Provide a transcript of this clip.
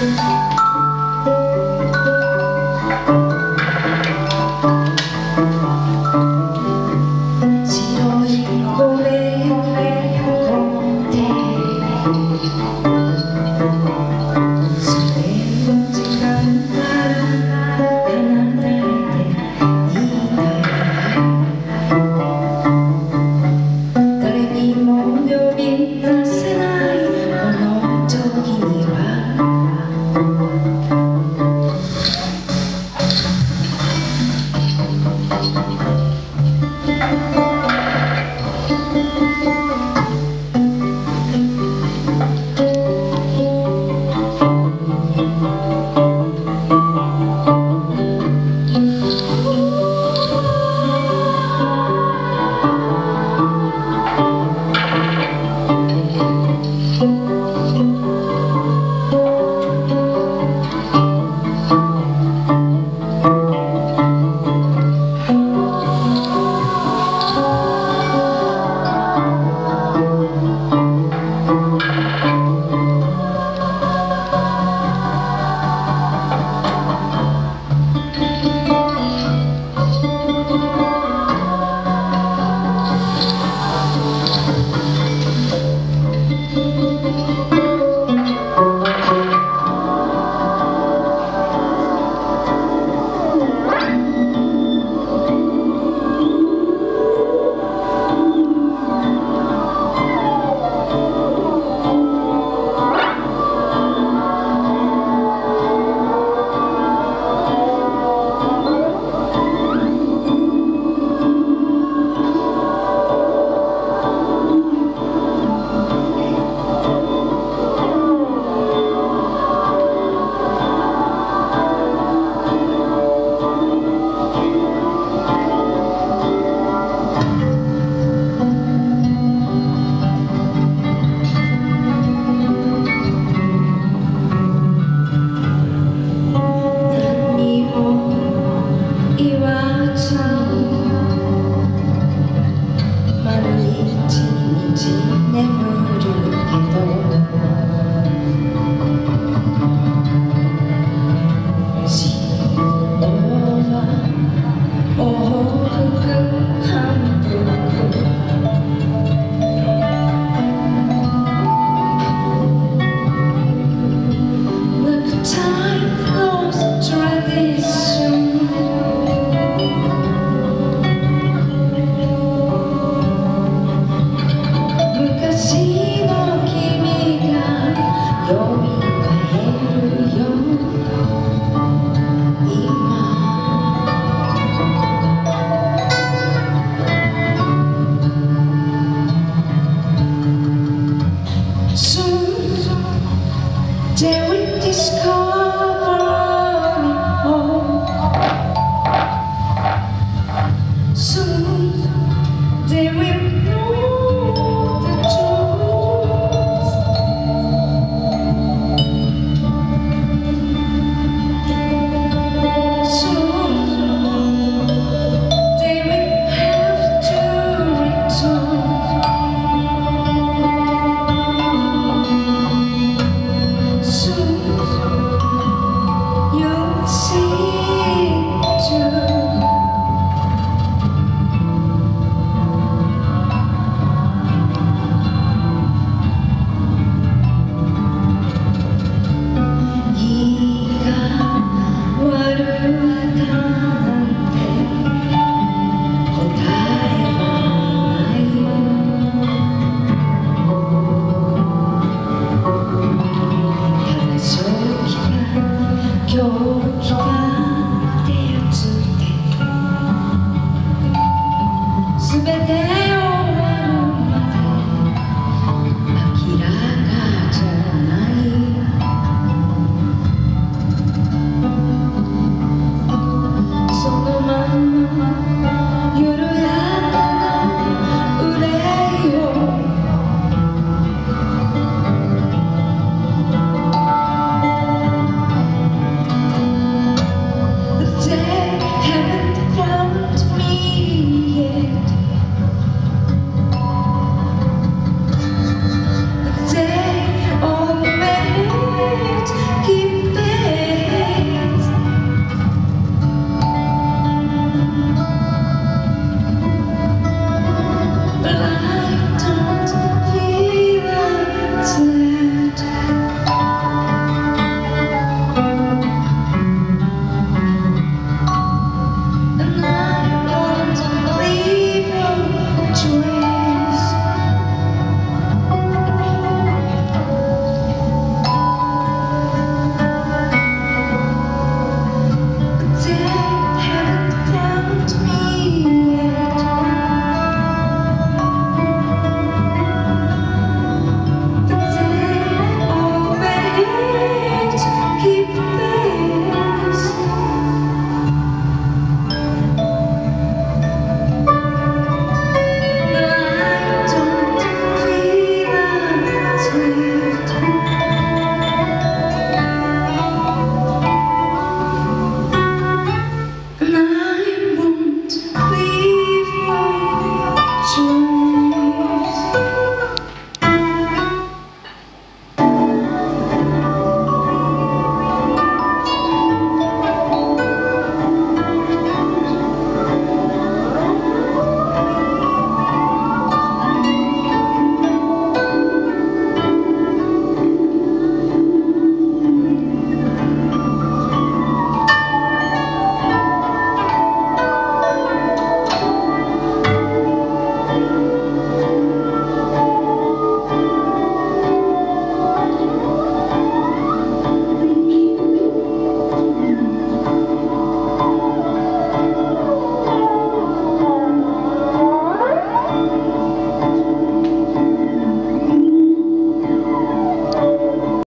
Música sky.